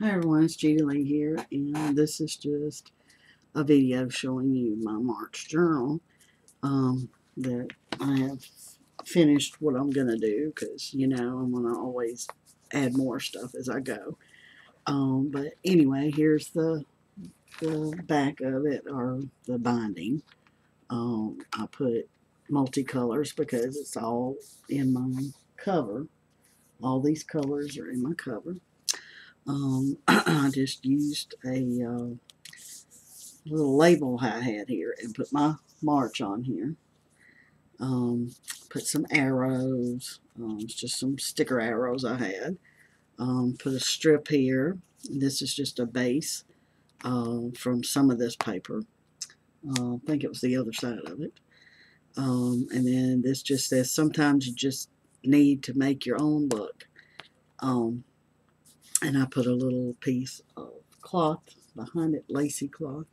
Hi everyone, it's Judy Lee here, and this is just a video showing you my March journal um, that I have finished what I'm going to do because, you know, I'm going to always add more stuff as I go. Um, but anyway, here's the, the back of it, or the binding. Um, I put multicolors because it's all in my cover. All these colors are in my cover. Um, I just used a uh, little label I had here and put my March on here. Um, put some arrows, um, just some sticker arrows I had. Um, put a strip here. This is just a base uh, from some of this paper. Uh, I think it was the other side of it. And then this just says sometimes you just need to make your own look. Um, and I put a little piece of cloth behind it, lacy cloth,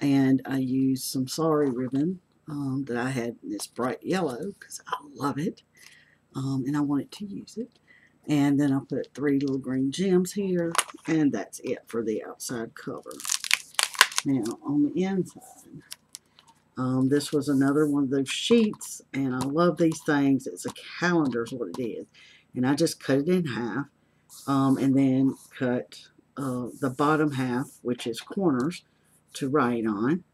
and I used some sari ribbon um, that I had in this bright yellow because I love it, um, and I wanted to use it. And then I put three little green gems here, and that's it for the outside cover. Now, on the inside, um, this was another one of those sheets, and I love these things. It's a calendar is what it is. And I just cut it in half um, and then cut uh, the bottom half, which is corners, to write on.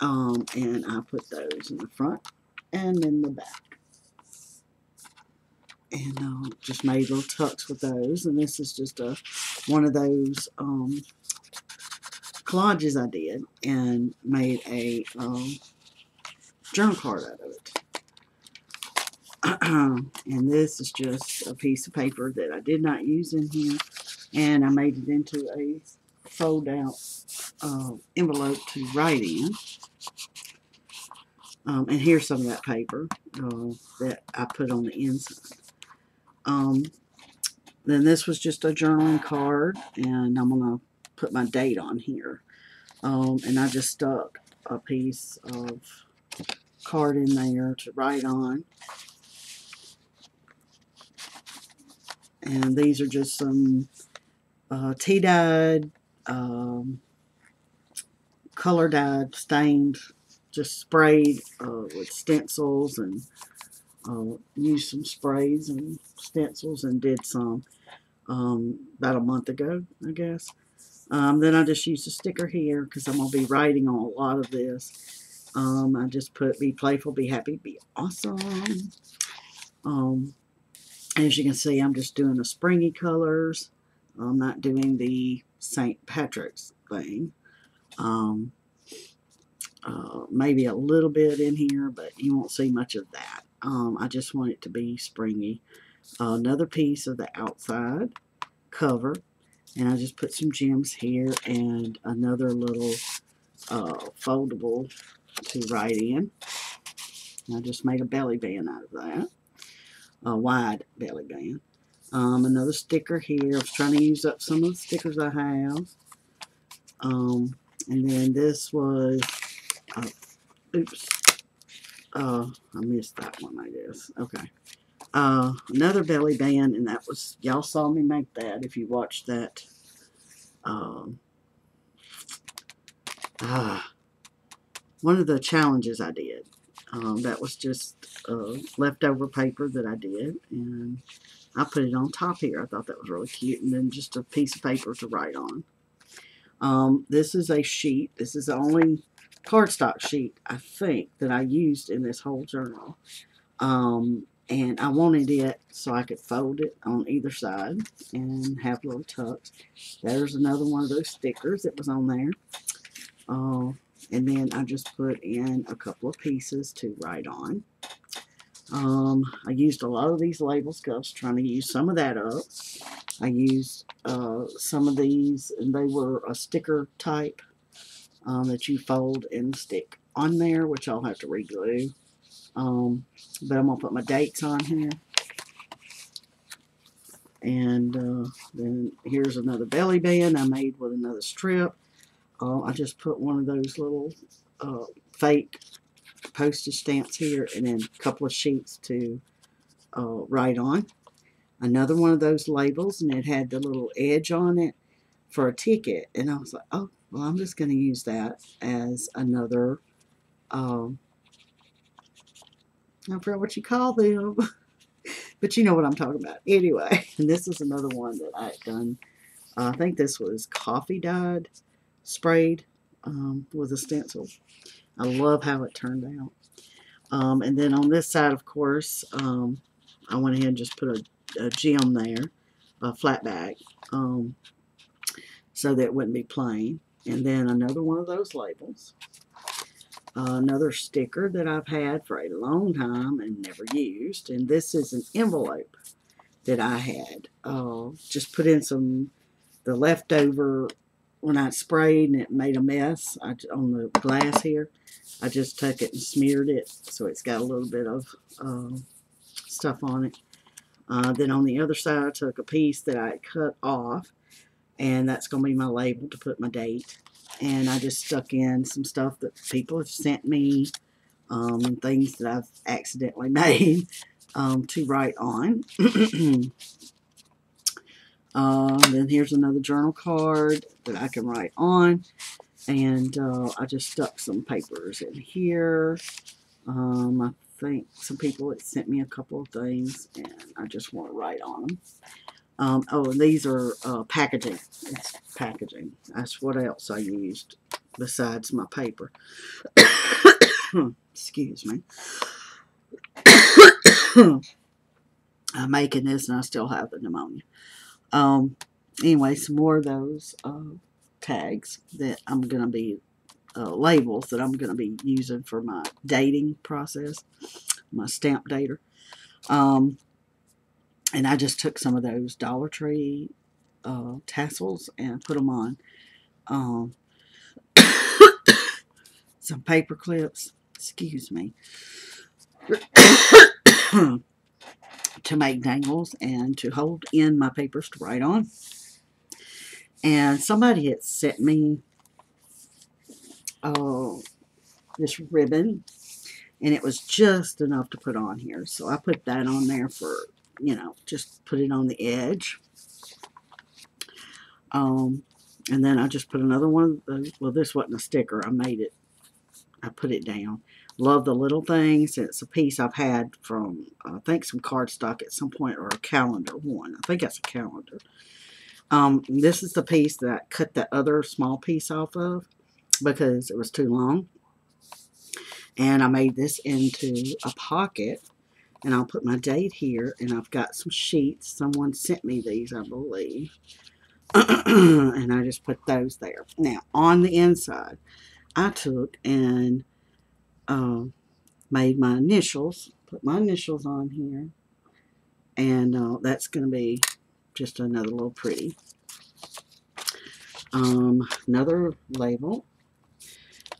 Um, and I put those in the front and in the back. And uh, just made little tucks with those. And this is just a one of those um, collages I did and made a um, journal card out of it. and this is just a piece of paper that I did not use in here. And I made it into a fold out uh, envelope to write in. Um, and here's some of that paper uh, that I put on the inside. Um, then this was just a journaling card, and I'm going to put my date on here. Um, and I just stuck a piece of card in there to write on. And these are just some uh, tea dyed, um, color dyed, stained, just sprayed uh, with stencils and uh, used some sprays and stencils and did some um, about a month ago, I guess. Um, then I just used a sticker here because I'm going to be writing on a lot of this. Um, I just put be playful, be happy, be awesome. Um, as you can see, I'm just doing the springy colors. I'm not doing the St. Patrick's thing. Um, uh, maybe a little bit in here, but you won't see much of that. Um, I just want it to be springy. Uh, another piece of the outside cover, and I just put some gems here and another little uh, foldable to write in. I just made a belly band out of that a wide belly band. Um, another sticker here. I was trying to use up some of the stickers I have. Um, and then this was, uh, oops, uh, I missed that one, I guess. Okay. Uh, another belly band, and that was, y'all saw me make that if you watched that. Um, ah, one of the challenges I did. Um, that was just uh, leftover paper that I did, and I put it on top here. I thought that was really cute, and then just a piece of paper to write on. Um, this is a sheet. This is the only cardstock sheet, I think, that I used in this whole journal. Um, and I wanted it so I could fold it on either side and have little tucks. There's another one of those stickers that was on there. Uh, and then I just put in a couple of pieces to write on. Um, I used a lot of these I was trying to use some of that up. I used uh, some of these, and they were a sticker type um, that you fold and stick on there, which I'll have to reglue. Um, but I'm going to put my dates on here. And uh, then here's another belly band I made with another strip. Uh, I just put one of those little uh, fake postage stamps here and then a couple of sheets to uh, write on. another one of those labels, and it had the little edge on it for a ticket. And I was like, oh, well, I'm just going to use that as another, um, I forgot what you call them, but you know what I'm talking about. Anyway, and this is another one that I had done. Uh, I think this was coffee dyed, sprayed um, with a stencil. I love how it turned out. Um, and then on this side, of course, um, I went ahead and just put a, a gem there, a flat back, um, so that it wouldn't be plain. And then another one of those labels. Uh, another sticker that I've had for a long time and never used. And this is an envelope that I had. Uh, just put in some, the leftover, when I sprayed and it made a mess I, on the glass here. I just took it and smeared it so it's got a little bit of uh, stuff on it. Uh, then on the other side I took a piece that I cut off and that's going to be my label to put my date. And I just stuck in some stuff that people have sent me, um, things that I've accidentally made um, to write on. uh, then here's another journal card that I can write on. And uh, I just stuck some papers in here. Um, I think some people had sent me a couple of things, and I just want to write on them. Um, oh, these are uh, packaging. It's packaging. That's what else I used besides my paper. Excuse me. I'm making this and I still have the pneumonia. Um, anyway, some more of those uh, tags that I'm going to be, uh, labels that I'm going to be using for my dating process, my stamp dater. Um, and I just took some of those Dollar Tree uh, tassels and put them on. Um, some paper clips, excuse me, to make dangles and to hold in my papers to write on. And somebody had sent me uh, this ribbon, and it was just enough to put on here. So I put that on there for you know, just put it on the edge. Um, and then I just put another one the, well, this wasn't a sticker. I made it, I put it down. Love the little things. It's a piece I've had from, I think, some cardstock at some point, or a calendar one. I think that's a calendar. Um, this is the piece that I cut that other small piece off of because it was too long. And I made this into a pocket and I'll put my date here, and I've got some sheets. Someone sent me these, I believe. and I just put those there. Now, on the inside, I took and uh, made my initials, put my initials on here, and uh, that's going to be just another little pretty. Um, another label,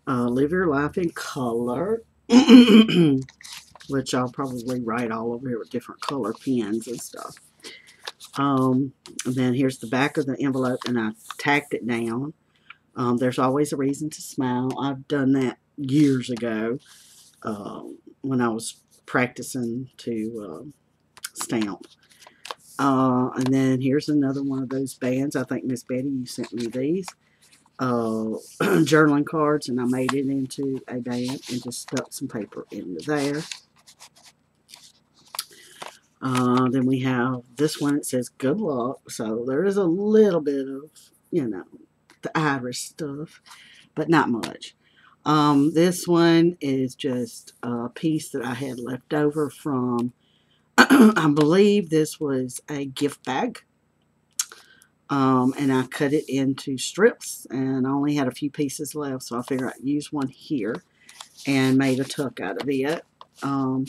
uh, Live Your Life in Color. which I'll probably write all over here with different color pens and stuff. Um, and then here's the back of the envelope, and I tacked it down. Um, there's always a reason to smile. I've done that years ago uh, when I was practicing to uh, stamp. Uh, and then here's another one of those bands. I think Miss Betty, you sent me these uh, journaling cards, and I made it into a band and just stuck some paper into there. Uh, then we have this one. It says good luck. So there is a little bit of, you know, the Irish stuff, but not much. Um, this one is just a piece that I had left over from, I believe this was a gift bag. Um, and I cut it into strips and I only had a few pieces left so I figured I'd use one here and made a tuck out of it um,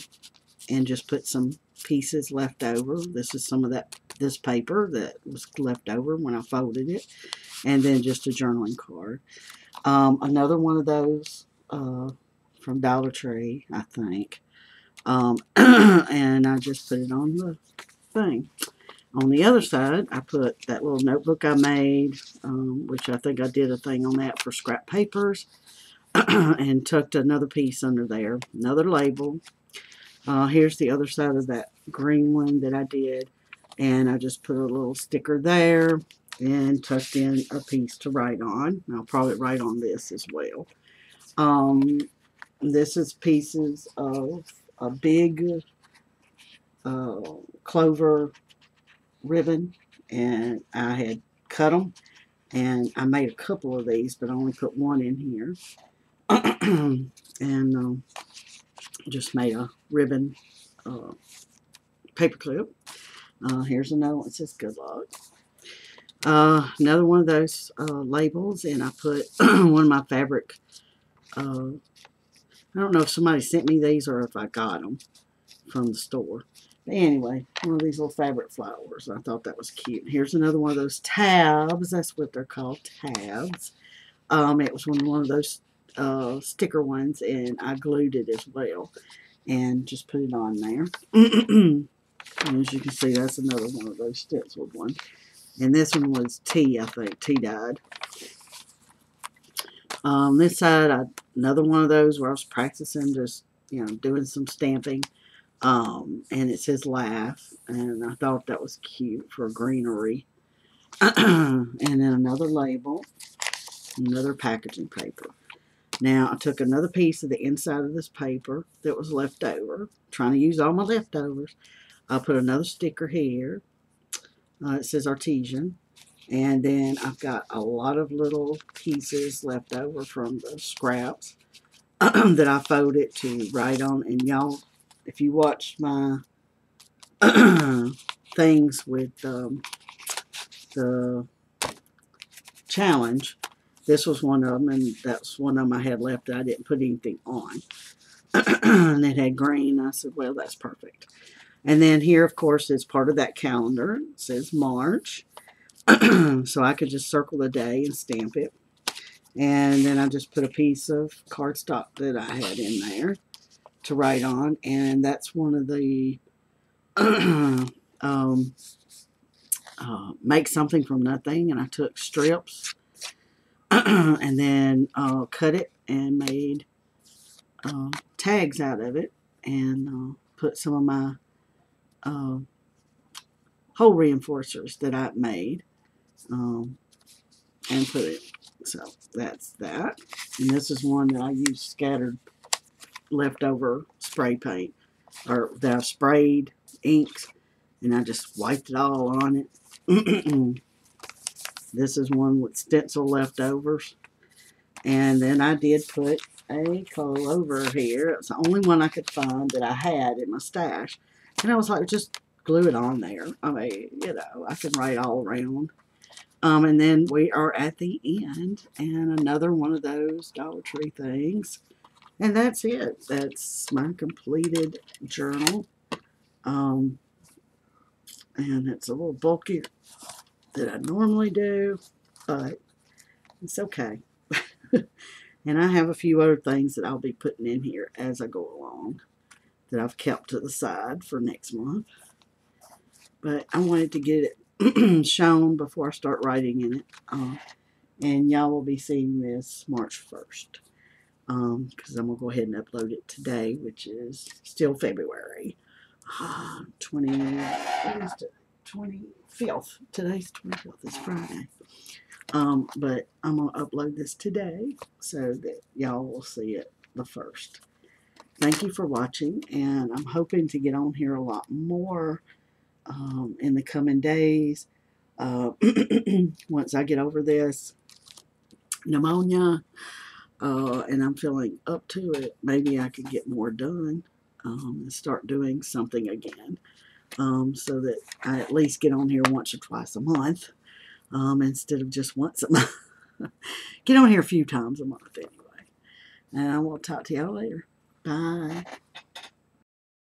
and just put some pieces left over. This is some of that this paper that was left over when I folded it. And then just a journaling card. Um, another one of those uh, from Dollar Tree, I think. Um, and I just put it on the thing. On the other side, I put that little notebook I made, um, which I think I did a thing on that for scrap papers, and tucked another piece under there, another label, uh, here's the other side of that green one that I did. And I just put a little sticker there and tucked in a piece to write on. I'll probably write on this as well. Um, this is pieces of a big uh, clover ribbon and I had cut them and I made a couple of these but I only put one in here and um, just made a ribbon uh, paper clip uh, here's another one that says good luck uh, another one of those uh, labels and I put one of my fabric uh, I don't know if somebody sent me these or if I got them from the store but anyway, one of these little fabric flowers. I thought that was cute. Here's another one of those tabs. That's what they're called, tabs. Um, it was one, one of those uh, sticker ones, and I glued it as well. And just put it on there. as you can see, that's another one of those stenciled ones. And this one was tea, I think. Tea dyed. Um, this side, I, another one of those where I was practicing just, you know, doing some stamping. Um, and it says laugh. And I thought that was cute for greenery. and then another label, another packaging paper. Now, I took another piece of the inside of this paper that was left over, trying to use all my leftovers. I put another sticker here. Uh, it says artesian. And then I've got a lot of little pieces left over from the scraps that I folded to write on. And y'all if you watch my things with um, the challenge, this was one of them, and that's one of them I had left I didn't put anything on. and it had green. I said, well, that's perfect. And then here, of course, is part of that calendar. It says March. so I could just circle the day and stamp it. And then I just put a piece of cardstock that I had in there to write on, and that's one of the um, uh, make something from nothing. And I took strips and then uh, cut it and made uh, tags out of it, and uh, put some of my uh, hole reinforcers that I made um, and put it. So that's that. And this is one that I used scattered leftover spray paint or that I sprayed inks and I just wiped it all on it. this is one with stencil leftovers. And then I did put a clover here. It's the only one I could find that I had in my stash. And I was like, just glue it on there. I mean, you know, I can write all around. Um, and then we are at the end. And another one of those Dollar Tree things. And that's it. That's my completed journal. Um, and it's a little bulkier than I normally do, but it's okay. and I have a few other things that I'll be putting in here as I go along that I've kept to the side for next month. But I wanted to get it shown before I start writing in it. Uh, and y'all will be seeing this March 1st because um, I'm going to go ahead and upload it today, which is still February. 20, what is it? 25th. Today's 25th. It's Friday. Um, but I'm going to upload this today so that y'all will see it the first. Thank you for watching, and I'm hoping to get on here a lot more um, in the coming days. Uh, once I get over this pneumonia, uh, and I'm feeling up to it, maybe I could get more done um, and start doing something again um, so that I at least get on here once or twice a month um, instead of just once a month. get on here a few times a month anyway. And I will talk to y'all later. Bye.